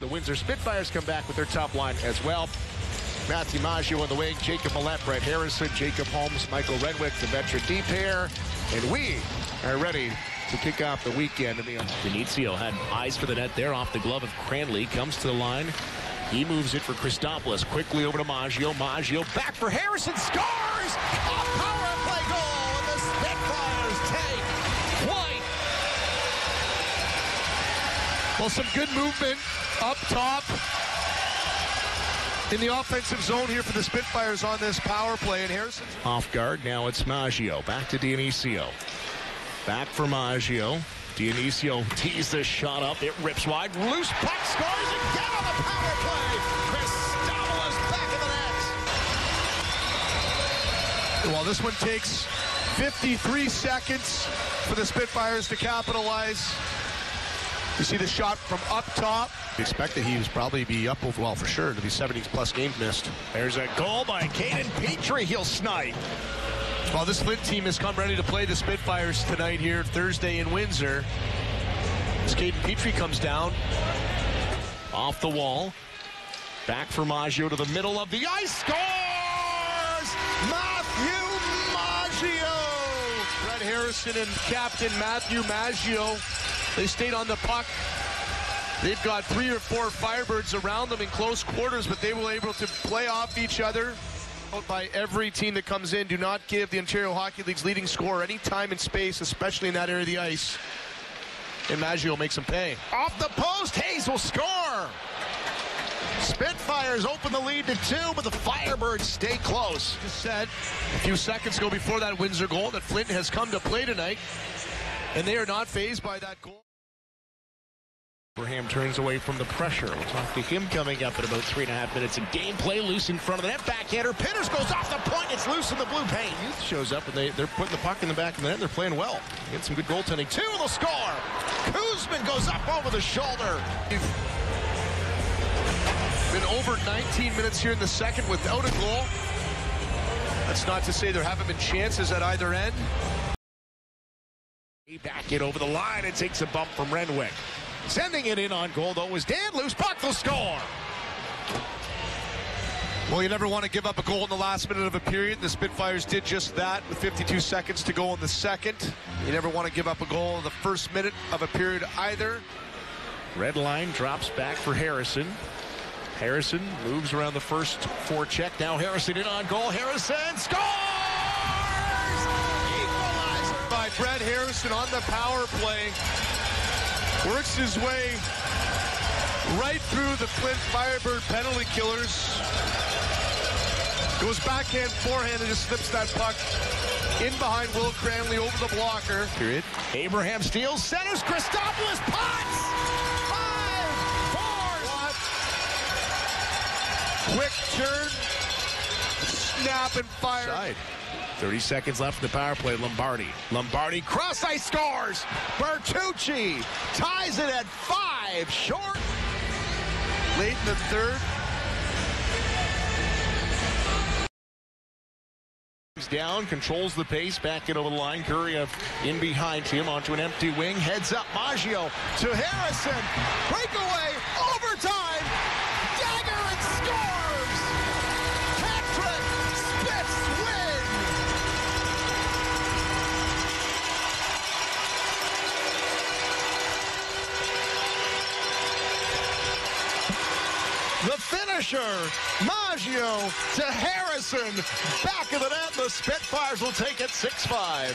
The Windsor Spitfires come back with their top line as well. Matthew Maggio on the wing, Jacob Millette, Brett Harrison, Jacob Holmes, Michael Renwick, the veteran D pair, and we are ready to kick off the weekend. Denizio had eyes for the net there off the glove of Cranley. Comes to the line. He moves it for Christopoulos. Quickly over to Maggio. Maggio back for Harrison. Scores! Well, some good movement up top in the offensive zone here for the Spitfires on this power play. And Harrison off guard. Now it's Maggio. Back to Dionisio. Back for Maggio. Dionisio tees the shot up. It rips wide. Loose puck scores again on the power play. Christopoulos back in the net. Well, this one takes 53 seconds for the Spitfires to capitalize. You see the shot from up top. Expect that he was probably be up over, well, for sure, to be 70 plus games missed. There's a goal by Caden Petrie. He'll snipe. Well, this Flint team has come ready to play the Spitfires tonight here Thursday in Windsor. As Caden Petrie comes down. Off the wall. Back for Maggio to the middle of the ice. Scores! Matthew Maggio! Brett Harrison and captain Matthew Maggio. They stayed on the puck. They've got three or four Firebirds around them in close quarters, but they were able to play off each other by every team that comes in. Do not give the Ontario Hockey League's leading scorer any time and space, especially in that area of the ice. And Maggio makes them pay. Off the post, Hayes will score. Spitfires open the lead to two, but the Firebirds stay close. Just said a few seconds ago before that Windsor goal that Flint has come to play tonight, and they are not phased by that goal. Abraham turns away from the pressure. We'll talk to him coming up in about three and a half minutes of gameplay. Loose in front of the net. Backhander. Pitters goes off the point. It's loose in the blue paint. Youth shows up and they, they're putting the puck in the back of the net. They're playing well. Get some good goaltending. Two will score. Kuzman goes up over the shoulder. Been over 19 minutes here in the second without a goal. That's not to say there haven't been chances at either end. He back it over the line. It takes a bump from Renwick. Sending it in on goal, though, was Dan Loose. Puck will score. Well, you never want to give up a goal in the last minute of a period. The Spitfires did just that with 52 seconds to go in the second. You never want to give up a goal in the first minute of a period either. Red line drops back for Harrison. Harrison moves around the first four check. Now Harrison in on goal. Harrison scores! Equalizer by Brett Harrison on the power play works his way right through the Flint Firebird penalty killers. Goes backhand, forehand, and just slips that puck in behind Will Cranley over the blocker. Period. Abraham steals, centers, Christopoulos, pots! Five, four, Quick turn, fire. Side. 30 seconds left in the power play. Lombardi. Lombardi cross ice scores. Bertucci ties it at five. Short. Late in the third. Down, controls the pace, back into the line. Curry in behind him onto an empty wing. Heads up, Maggio to Harrison. Breakaway, overtime. The finisher, Maggio to Harrison. Back of the net, the Spitfires will take it 6-5.